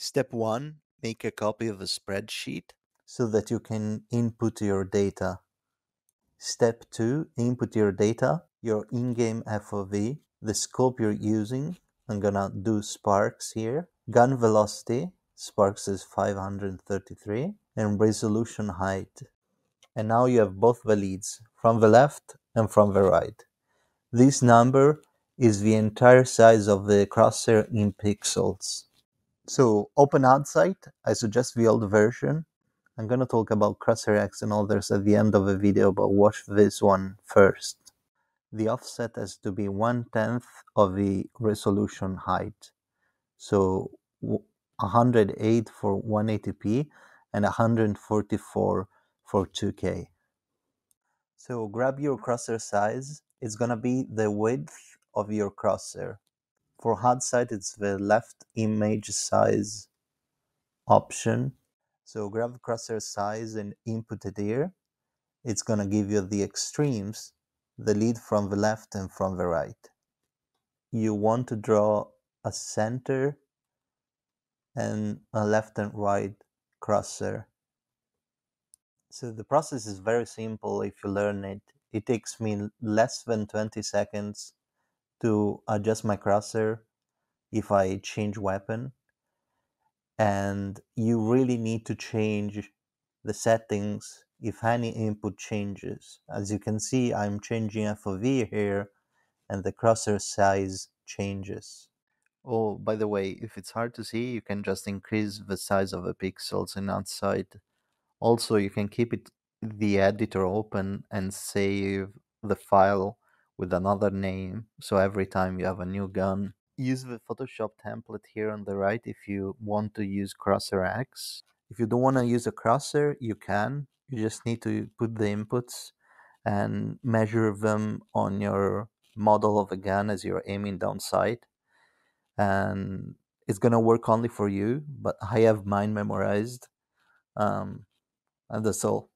Step 1 Make a copy of a spreadsheet so that you can input your data. Step 2 Input your data, your in game FOV, the scope you're using. I'm gonna do sparks here. Gun velocity, sparks is 533, and resolution height. And now you have both the leads from the left and from the right. This number is the entire size of the crosshair in pixels. So open HUDsight, I suggest the old version. I'm gonna talk about Crosshair X and others at the end of the video, but watch this one first. The offset has to be one tenth of the resolution height. So 108 for 180p and 144 for 2K. So grab your crosshair size. It's gonna be the width of your crosshair. For HUDsight, it's the left image size option. So grab crosshair size and input it here. It's gonna give you the extremes, the lead from the left and from the right. You want to draw a center and a left and right crosshair. So the process is very simple if you learn it. It takes me less than 20 seconds to adjust my crosshair if I change weapon. And you really need to change the settings if any input changes. As you can see, I'm changing FOV here and the crosshair size changes. Oh, by the way, if it's hard to see, you can just increase the size of the pixels in HUDsight. Also, you can keep it the editor open and save the file with another name. So every time you have a new gun, use the Photoshop template here on the right if you want to use Crosshair X. If you don't want to use a crosshair, you can. You just need to put the inputs and measure them on your model of a gun as you're aiming down sight. And it's gonna work only for you, but I have mine memorized. Um, and that's all.